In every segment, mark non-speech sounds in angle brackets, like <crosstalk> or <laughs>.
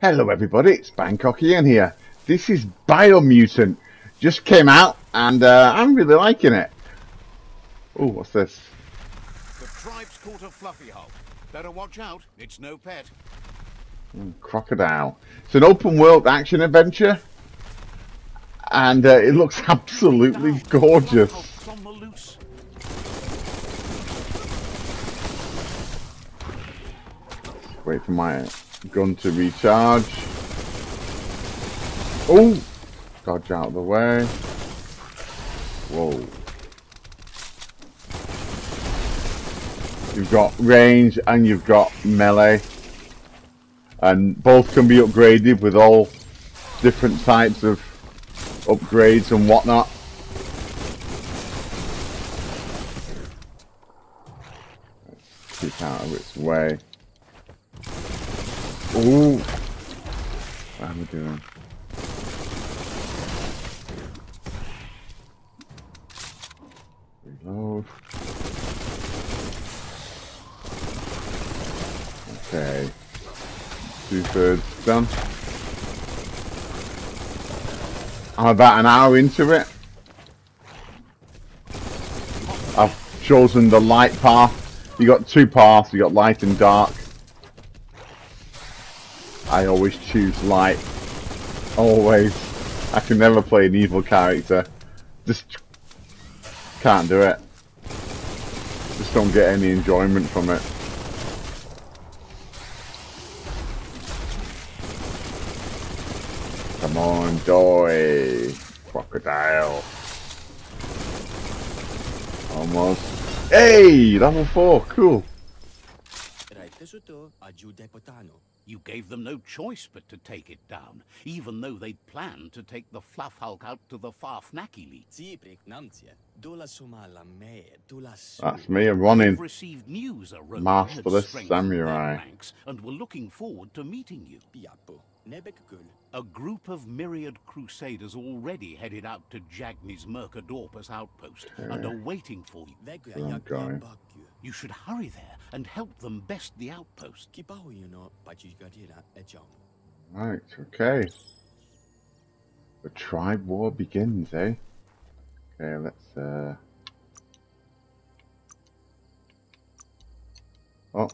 Hello everybody, it's Bangkokian here. This is Biomutant. Just came out and uh, I'm really liking it. Oh, what's this? The tribe's caught a fluffy hulk. Better watch out, it's no pet. Mm, crocodile. It's an open world action adventure. And uh, it looks <laughs> absolutely gorgeous. On the loose. Wait for my gun to recharge. Oh! Dodge out of the way. Whoa. You've got range and you've got melee. And both can be upgraded with all different types of upgrades and whatnot. keep out of its way. Ooh. What am I doing? Reload. Okay. Two thirds done. I'm about an hour into it. I've chosen the light path. You got two paths, you got light and dark. I always choose light. Always. I can never play an evil character. Just can't do it. Just don't get any enjoyment from it. Come on, Joy. Crocodile. Almost. Hey! Level 4, cool. You gave them no choice but to take it down, even though they'd planned to take the Fluff Hulk out to the Farfnaki That's me, I'm running. We've received news a Masterless Samurai. ranks and were looking forward to meeting you. A group of myriad crusaders already headed out to Jagni's Mercadorpus outpost and are waiting for you. I'm going. You should hurry there and help them best the outpost. Right, okay. The tribe war begins, eh? Okay, let's, uh... Oh.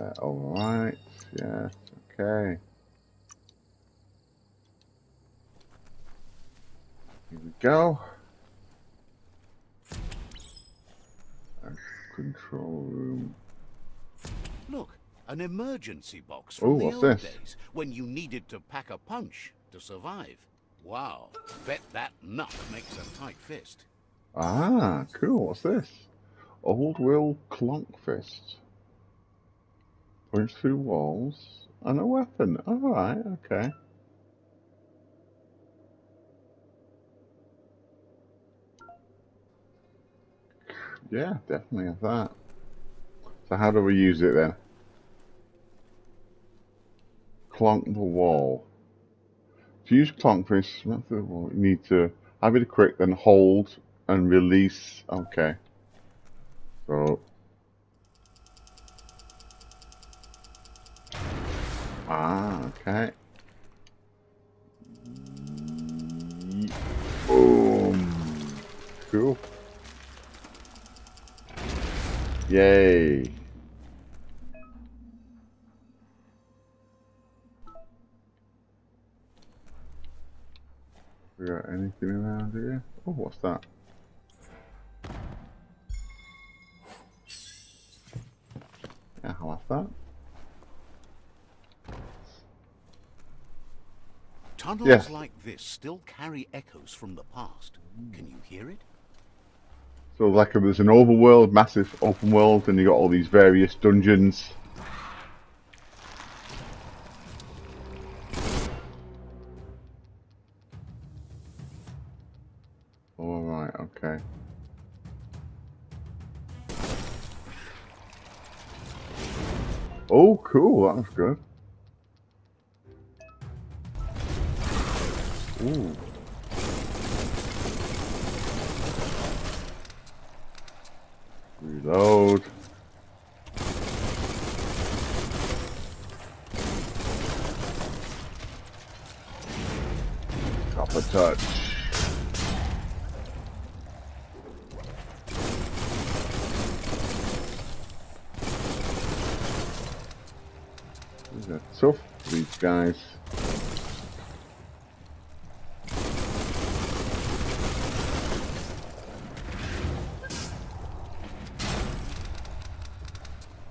Uh, alright, yes, okay. Here we go. Control room. Look, an emergency box from Ooh, the old this? days when you needed to pack a punch to survive. Wow, bet that nut makes a tight fist. Ah, cool, what's this? Old Will Clonk Fist. Punch through walls and a weapon. Alright, okay. Yeah, definitely have that. So how do we use it then? Clonk the wall. To use clonk fist, you need to have it quick, then hold and release. Okay. So. Ah, okay. Boom. Cool. Yay. Anything around here? Oh, what's that? Yeah, how like that? Tunnels Yes. like this still carry echoes from the past. Can you hear it? So like there's an overworld, massive open world, and you got all these various dungeons. good. Ooh. Reload. Copper touch. Guys.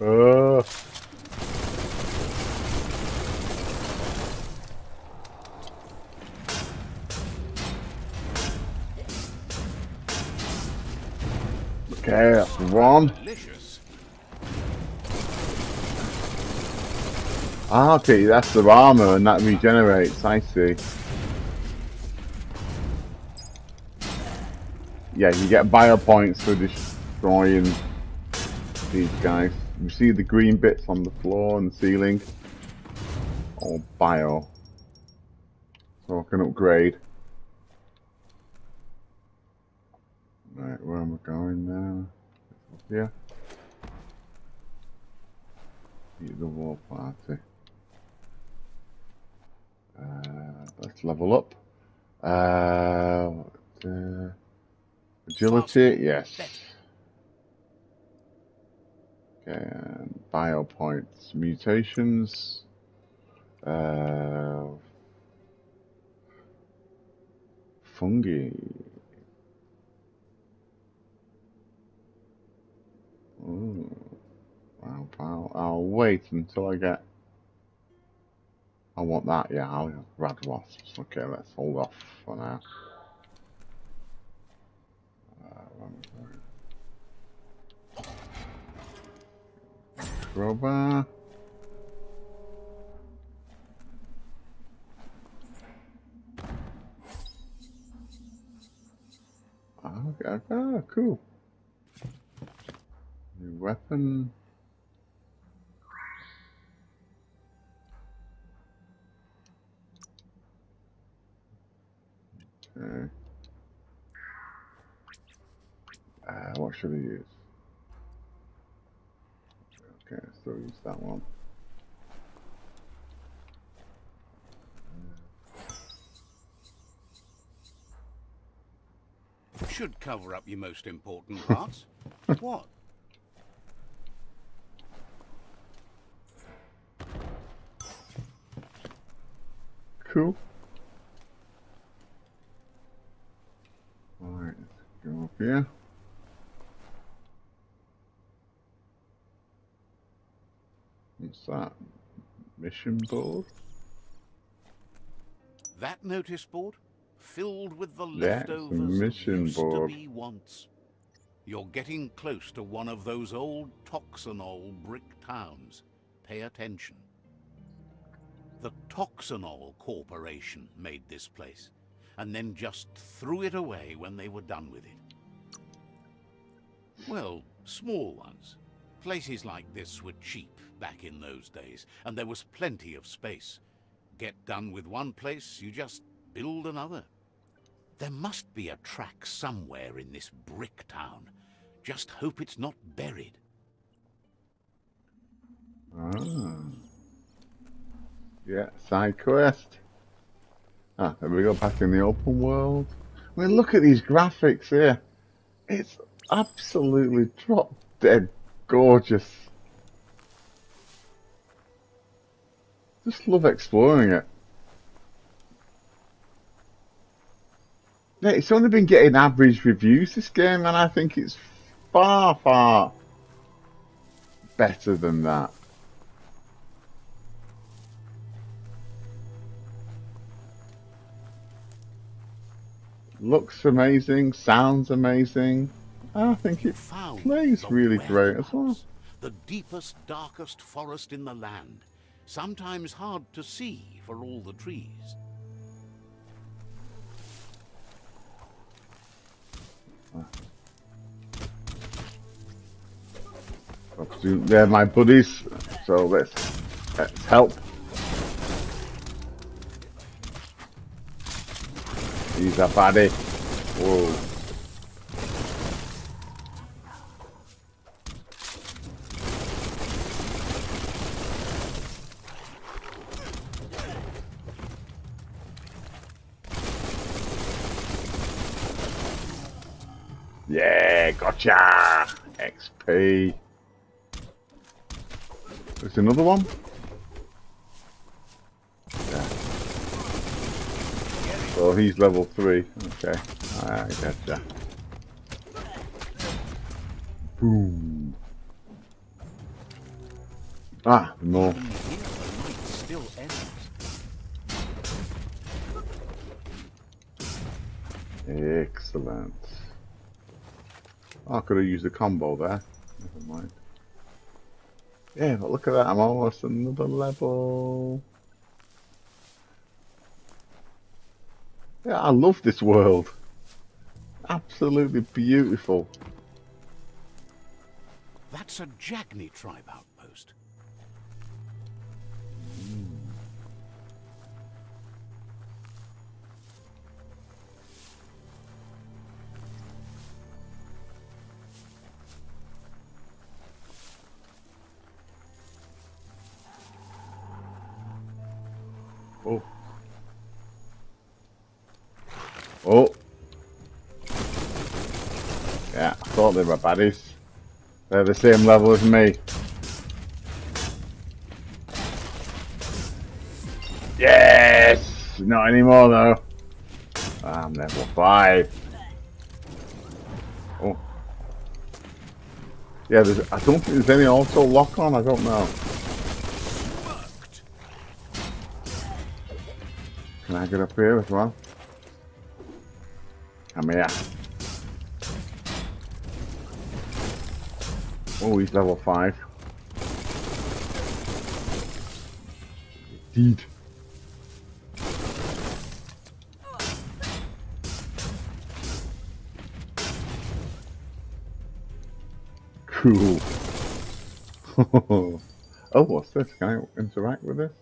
Uh. Okay, that's one. Ah, okay, that's the armor and that regenerates, I see. Yeah, you get bio points for destroying these guys. You see the green bits on the floor and the ceiling? Or bio. So I can upgrade. Right, where am I going now? Here. Meet the war party. Uh, let's level up. Uh, uh, agility, yes. Okay, and bio points, mutations. Uh, fungi. Ooh. I'll, I'll wait until I get. I want that, yeah, I'll have rad wasps. Okay, let's hold off for now. Uh? Crowbar. Okay, ah, cool. New weapon. Uh, what should I use? Okay, still use that one. Should cover up your most important parts. <laughs> what? Cool. Alright, let's go up here. What's that? Mission board? That notice board? Filled with the That's leftovers of mission board. to be once. You're getting close to one of those old Toxanol brick towns. Pay attention. The Toxanol Corporation made this place, and then just threw it away when they were done with it. Well, small ones. Places like this were cheap back in those days, and there was plenty of space. Get done with one place, you just build another. There must be a track somewhere in this brick town. Just hope it's not buried. Ah. Yeah, side quest. Ah, there we go, back in the open world. I mean, look at these graphics here. It's absolutely drop dead gorgeous. Just love exploring it. It's only been getting average reviews this game, and I think it's far, far better than that. Looks amazing, sounds amazing. I think it Found plays really great as well. The deepest, darkest forest in the land. Sometimes hard to see for all the trees. They're my buddies, so let's let's help. He's a baddie. Whoa. Yeah, gotcha! XP. There's another one? Yeah. So he's level 3. Okay. I gotcha. Boom. Ah, more. Excellent. I could have used a combo there. Never mind. Yeah, but look at that, I'm almost another level. Yeah, I love this world. Absolutely beautiful. That's a Jagni tribe outpost. Thought they were baddies. They're the same level as me. Yes! Not anymore though. I'm level 5. Oh. Yeah, there's, I don't think there's any auto lock on, I don't know. Can I get up here as well? Come here. Oh, he's level 5. Indeed. Cool. <laughs> oh, what's this? Can I interact with this?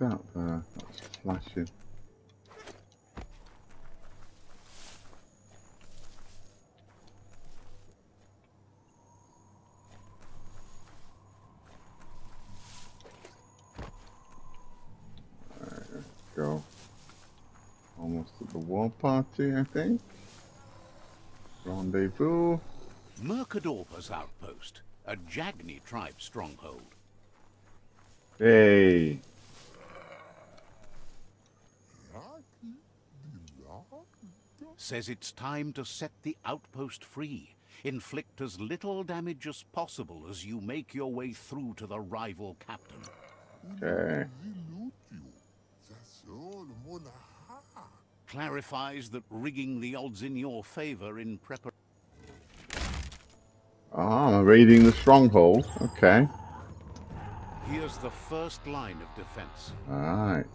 that uh, there? That's flashing. Let's go. Almost at the war party, I think. Rendezvous. Mercadorpa's outpost, a Jagni tribe stronghold. Hey, Says it's time to set the outpost free. Inflict as little damage as possible as you make your way through to the rival captain. okay. Clarifies that rigging the odds in your favor in preparation. Ah, I'm raiding the stronghold. Okay. Here's the first line of defense. Alright.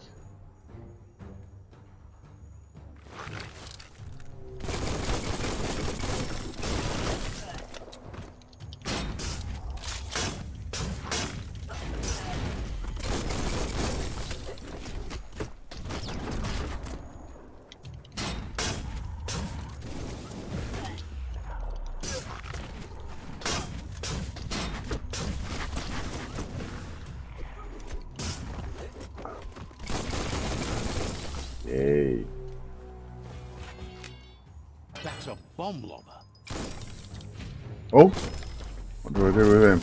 A bomb lobber. Oh! What do I do with him?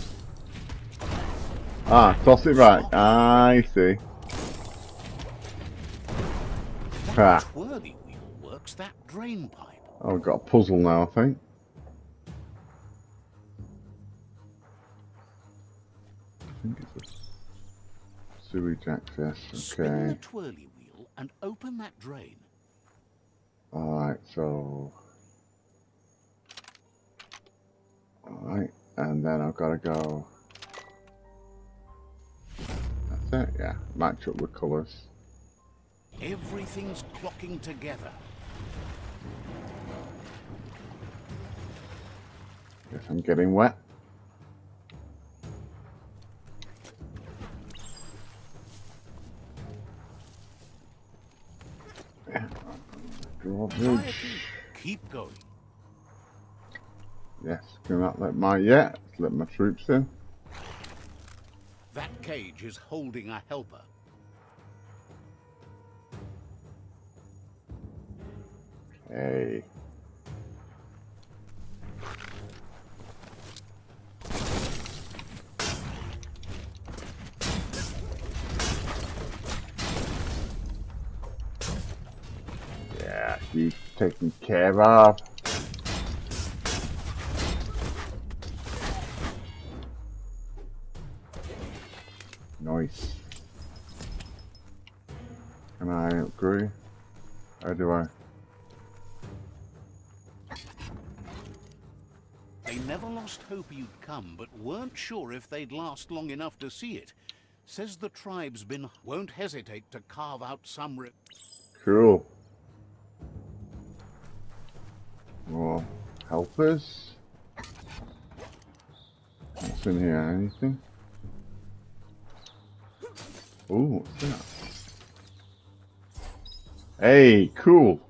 Ah, toss it back. I see. Ah. works that drain pipe. Oh, I've got a puzzle now, I think. I think it's a Sewage access. Spin the twirly wheel and open that drain. Alright, so. Alright, and then I've got to go. That's it, yeah. Match up with colours. Everything's clocking together. Guess I'm getting wet. Keep going. Yes, can not let my yeah, let my troops in. That cage is holding a helper. Hey. Yeah, he's taken care of. Come, but weren't sure if they'd last long enough to see it. Says the tribe's been won't hesitate to carve out some re- Cool. Help us. What's in here? Anything? Ooh, what's that? Hey, cool.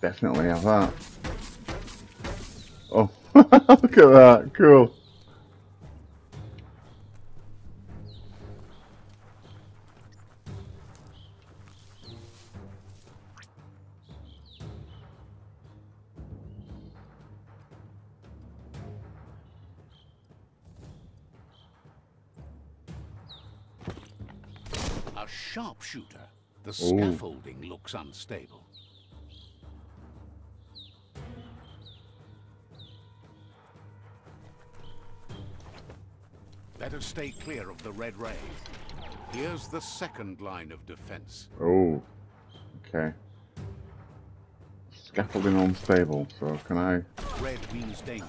Definitely have that. Oh, look at that. Cool. a sharpshooter. The Ooh. scaffolding looks unstable. Better stay clear of the red ray. Here's the second line of defense. Oh, okay. Scaffolding unstable, so can I? Red means danger.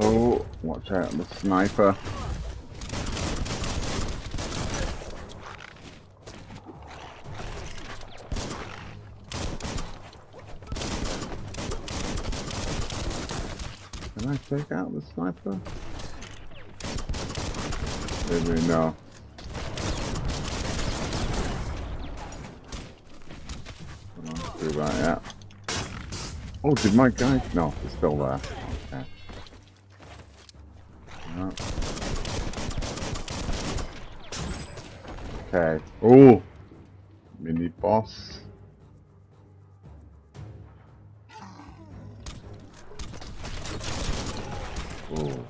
Oh, watch out, the sniper. Can I take out the sniper? Maybe no. Do that, yeah. Oh, did my guy? No, he's still there. Okay. No. Okay. Oh, mini boss. Oh.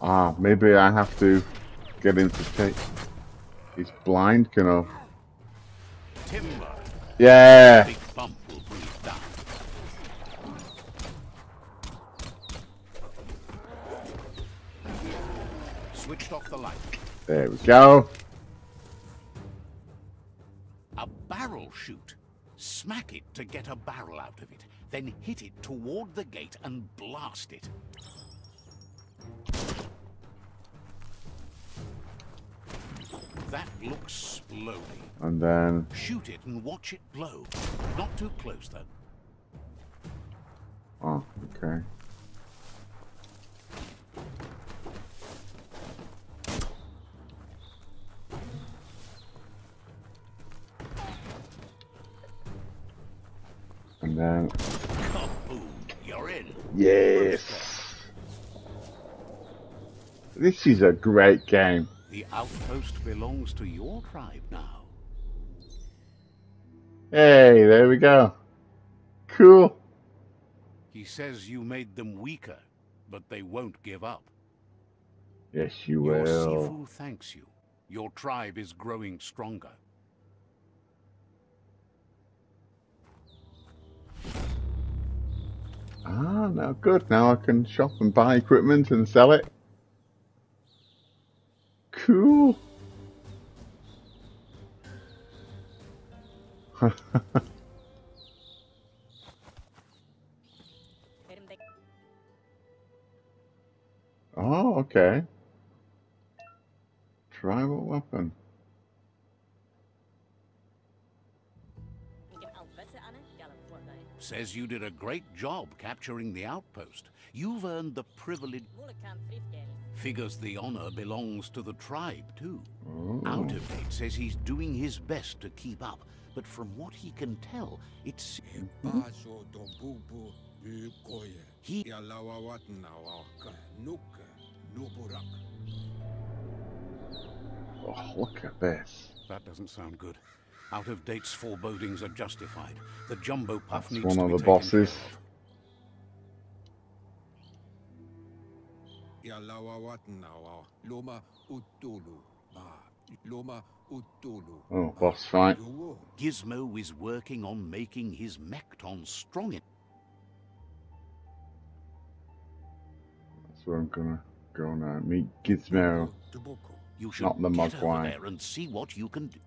Ah, maybe I have to get him to take. He's blind, you know. Timber. Yeah. There we go. A barrel shoot. Smack it to get a barrel out of it. Then hit it toward the gate and blast it. That looks splody. And then, Shoot it and watch it blow. Not too close, though. oh, okay. And then, Kaboom! You're in. yes. This is a great game. The outpost belongs to your tribe now. Hey, there we go. Cool. He says you made them weaker, but they won't give up. Yes, you Your will. Sifu thanks you. Your tribe is growing stronger. Ah, now good. Now I can shop and buy equipment and sell it. Cool. <laughs> Oh, okay. Tribal weapon. Says you did a great job capturing the outpost. You've earned the privilege. Moeilijk kan vriefgeld. Figures the honor belongs to the tribe, too. Oh. Out of date says he's doing his best to keep up, but from what he can tell, it's. Baso do bubu bukoye. He- Yalawa watnawa ka nuka nuburak. Oh, look at this. That doesn't sound good. Out of date's forebodings are justified. The jumbo puff That's needs one to of be the taken bosses. of. Yalawa watnawa loma utulu ba loma utulu. Oh, boss fight. Gizmo is working on making his Mekton strong. en- That's where I'm gonna go now. Meet Gizmo. You should Not the get over Mogwai. there and see what you can do.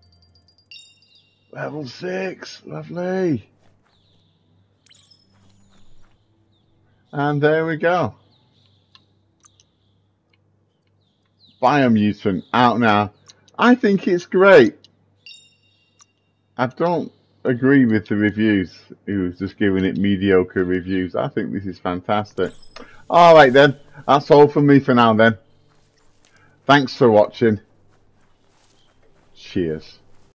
Level six, lovely. And there we go. Biomutant out now. I think it's great. I don't agree with the reviews. Who was just giving it mediocre reviews. I think this is fantastic. Alright then. That's all from me for now then. Thanks for watching. Cheers.